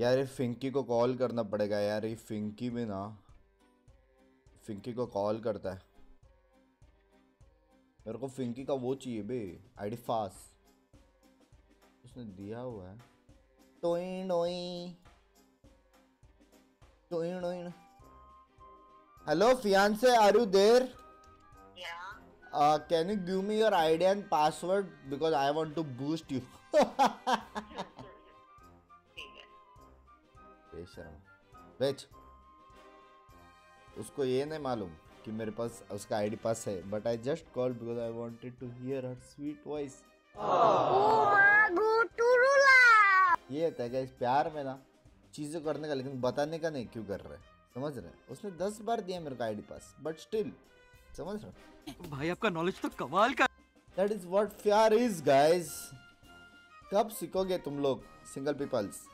यार ये फिंकी को कॉल करना पड़ेगा यार ये फिंकी भी ना। फिंकी को कॉल करता है। मेरे को फिंकी का वो चाहिए बे आईडी फास। उसने दिया हुआ है। टोइन टोइन टोइन टोइन hello fiancée are you there? Can you give me your me and password because I because to boost to बेशरम। बेच उसको ये नहीं मालूम कि मेरे पास उसका आईडी पास है but I just call because I wanted to hear her sweet voice ये होता है इस प्यार में ना? चीज़ें करने का लेकिन बताने का नहीं क्यों कर रहे समझ रहे उसने दस बार दिया मेरे को आईडी पास बट स्टिल समझ रहे भाई आपका नॉलेज तो कमाल का दैट इज़ व्हाट प्यार इज़ गाइस कब सीखोगे तुम लोग सिंगल पीपल्स